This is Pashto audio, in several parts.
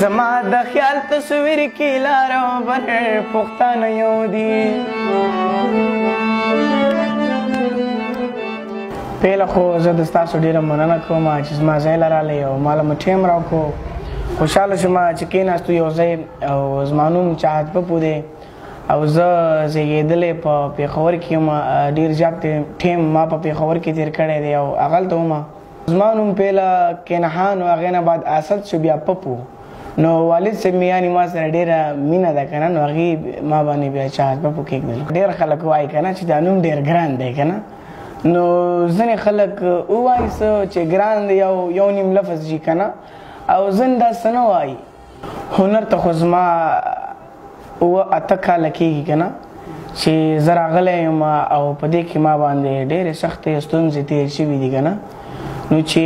زما د خیال تصویر کې لار او بر پښتانه یو دي پیله خو زه د تاسو ډیره مننه کوم چې زما ځای لراله او مال مو ټیم راکو خوشاله شوم چې کیناستو یو ځای او زمانوم چاهت په پوده او زه زیږېدلې په پیښور کې ما ډیر زیات ټیم ما په پیښور کې تیر کړی دی او اغلته ما زما نوم پیله کنحان و هغې نه بعد اسد شو بیا پپو نو والد صاحب مې یعنې ما سره ډېره مینه ده که نه نو هغې ما باندې بیا چا حسبه په کېږدل ډېر خلک وایي که نه چې دا نوم ډېر ګران دی که نه نو ځینې خلک ووایي څه چې ګران دی یو یو نیم لفظ جي که نه او ځینې داسې نه وایي هنر ته خو زما اوه اته کاله کېږي که نه چې زه راغلی یم او په دې کې ما باندې ډېرې سختې ستونزې تېر شوي دي که نه نو چې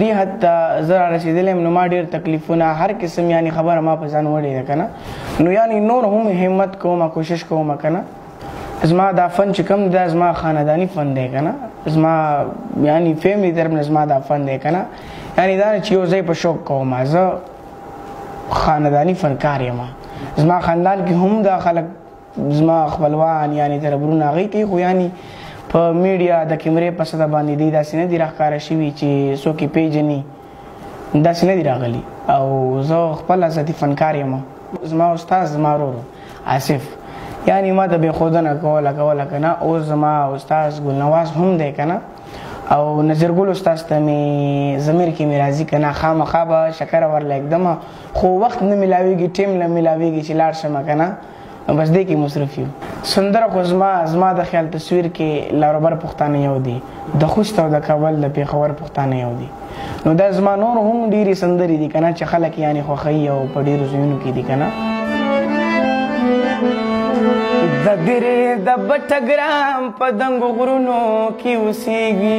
دې حد ته زه را رسېدلی یم نو ما ډېر تکلیفونه هر قسم یعنې خبره ما په ځان وړې ده که نه نو یعنې نور هم همت کوم کوشش کوم که نه زما دا فن چې کوم دا زما خاندانی فن دی کنه زما یعنی فیملی طرف نه زما دا فن دی کنه یعنی دا چې یو ځای په شوق کوم زه خاندانی فنکار یم زما خاندان کې هم دا خلک زما خپلوان یعنی تربرونه غي کې خو یعنی په میډیا د کیمرې په صدا باندې دی دا سینه دی راخاره شوی چې سو کې پیجنی داسې نه دی راغلی او زه خپل ازادي فنکار یم زما استاد زما ورور آصف یعنی ما ته به خودنه کوله کوله کنه او زما استاد ګل نواز هم دی کنه او نظر ګل استاد ته می زمیر کې می راضی کنه خامخا به شکر ورل اقدم خو وخت نه ملاویږي ټیم نه ملاویږي چې لاړ شم کنه نو بس دې کې مصرف یو سندره خو زما زما د خیال تصویر کې لاروبر پښتانه یو دي د خوست او د کابل د پیښور پښتانه یو دي نو دا زما نور هم ډیری سندرې دي کنه چې خلک یعنی خوخی او په ډیرو ځایونو کې دي کنه د درې د بټګرام په دنګو غرونو کې اوسېږي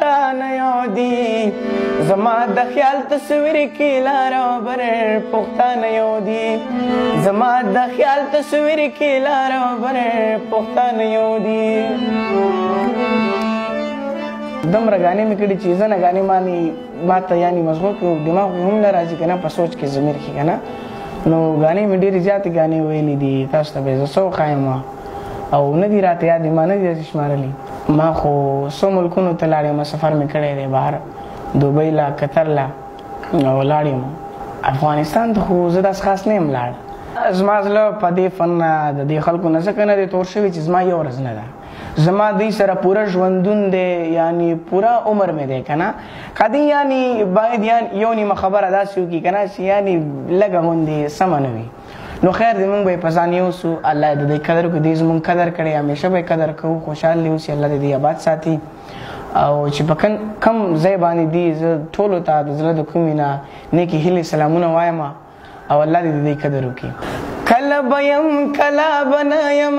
تا نه یو دی زما د خیال تصویر کې لار او بر پښتانه یو دی زما د خیال تصویر کې لار او بر پښتانه یو دی دومره غانې مې کړې چې زنه غانې مانی ما ته یعنی مزغو کې دماغ هم نه راځي کنه په سوچ کې زمير کې کنه نو غانې مې ډېرې زیاتې غانې ویلې دي تاسو ته به زه سو قائم او نه دی راته یاد ما نه دی شمارلی ما خو سو ملکونو ته لاړم سفر مې کړی دی بهر دوبۍ لا قطر لا او لاړم افغانستان ته خو زه داس خاص نه یم لاړ زما زله په دې فن د دې خلکو نه ځکه نه دی تور شوی چې زما یو ورځ نه ده زما دوی سره پوره ژوندون دی یعنی پوره عمر مې دی کنه کدی یعنی باید یعنی یو نیمه خبره داسې وکړي کنه چې یعنی لږه غوندې سمه نه وي نو خیر دې مونږ به په ځان یو سو الله دې دې قدر کو دې زمونږ قدر کړي همیشه به قدر کوو خوشحال دی اوسې الله دې آباد ساتي او چې په کم ځای باندې دي زه ټولو ته د زړه د کومې نه نیکې هیلې سلامونه وایم او الله دې دې قدر وکړي کله به یم کله به نه یم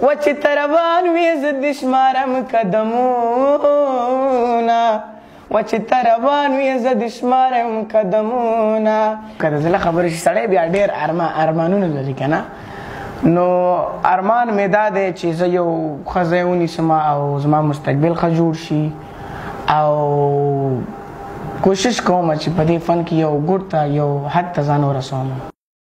وه چې ته روان وې زه دې شمارم قدمونه وه چې ته روان وې زه دې شمارم قدمونه که د زړه خبرې شي سړی بیا ډېر ارما ارمانونه لري که نه نو ارمان مې دا دی چې زه یو ښځی ونیسم او زما مستقبل ښه جوړ شي او کوشش کوم چې په دې فن کې یو ګډ ته یو حد ته ځان ورسوم